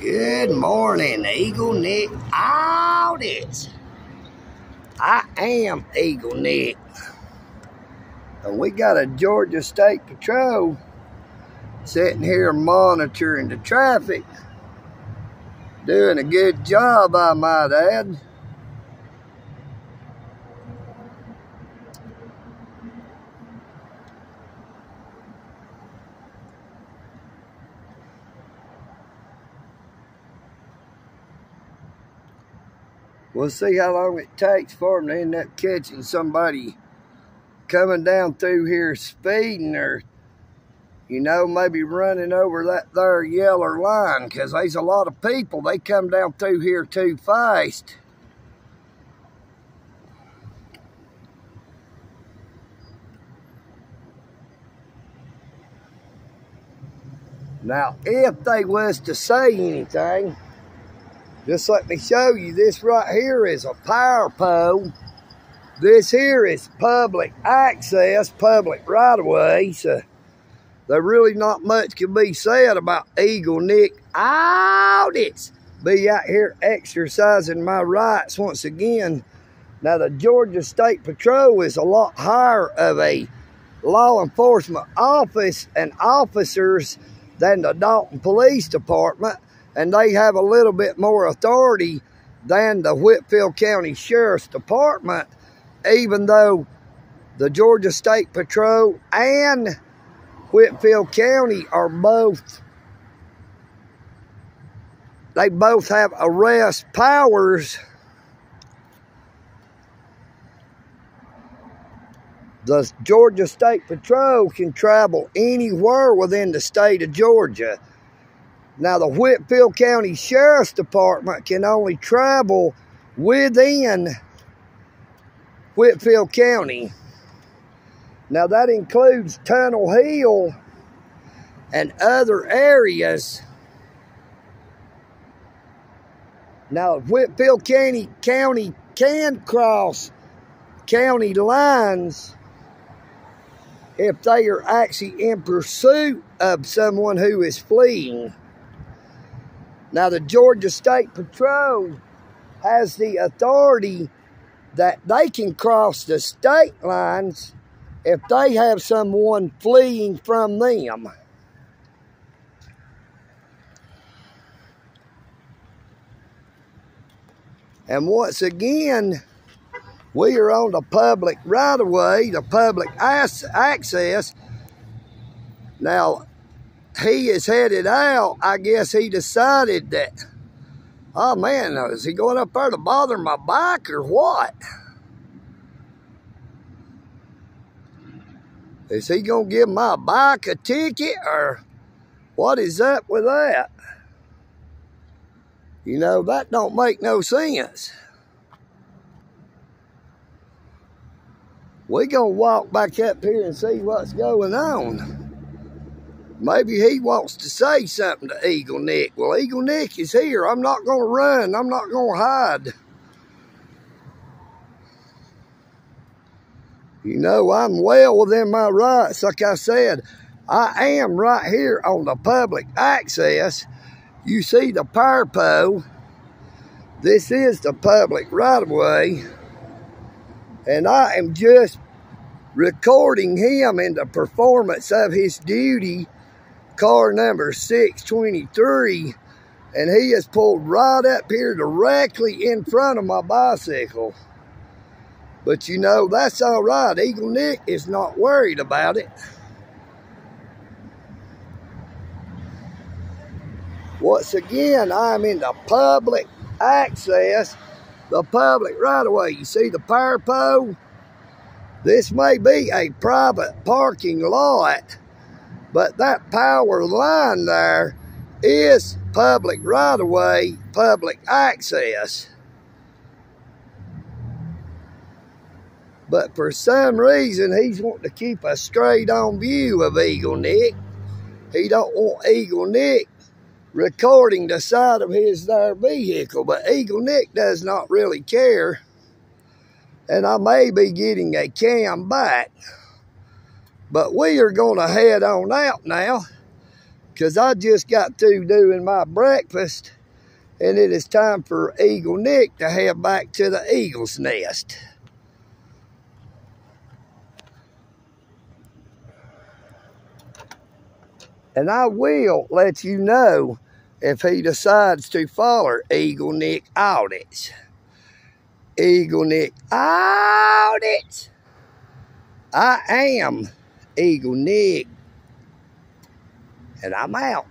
Good morning, Eagle Nick Audits. I am Eagle Nick. And we got a Georgia State Patrol sitting here monitoring the traffic. Doing a good job, I might add. We'll see how long it takes for them to end up catching somebody coming down through here speeding or, you know, maybe running over that there yellow line because there's a lot of people. They come down through here too fast. Now, if they was to say anything, just let me show you, this right here is a power pole. This here is public access, public right-of-way, so there really not much can be said about Eagle Nick audits. Be out here exercising my rights once again. Now, the Georgia State Patrol is a lot higher of a law enforcement office and officers than the Dalton Police Department and they have a little bit more authority than the Whitfield County Sheriff's Department, even though the Georgia State Patrol and Whitfield County are both, they both have arrest powers. The Georgia State Patrol can travel anywhere within the state of Georgia. Now, the Whitfield County Sheriff's Department can only travel within Whitfield County. Now, that includes Tunnel Hill and other areas. Now, Whitfield County, County can cross county lines if they are actually in pursuit of someone who is fleeing. Now, the Georgia State Patrol has the authority that they can cross the state lines if they have someone fleeing from them. And once again, we are on the public right of way, the public access. Now, he is headed out, I guess he decided that, oh man, is he going up there to bother my bike or what? Is he going to give my bike a ticket or what is up with that? You know, that don't make no sense. We gonna walk back up here and see what's going on. Maybe he wants to say something to Eagle Nick. Well, Eagle Nick is here. I'm not going to run. I'm not going to hide. You know, I'm well within my rights. Like I said, I am right here on the public access. You see the pole. This is the public right-of-way. And I am just recording him in the performance of his duty car number 623 and he has pulled right up here directly in front of my bicycle. But you know, that's all right. Eagle Nick is not worried about it. Once again, I'm in the public access, the public right away. You see the power pole? This may be a private parking lot, but that power line there is public right of way, public access. But for some reason, he's wanting to keep a straight on view of Eagle Nick. He don't want Eagle Nick recording the side of his there vehicle. But Eagle Nick does not really care. And I may be getting a cam back. But we are going to head on out now because I just got through doing my breakfast and it is time for Eagle Nick to head back to the eagle's nest. And I will let you know if he decides to follow Eagle Nick audits. Eagle Nick audits. I am Eagle Nick. And I'm out.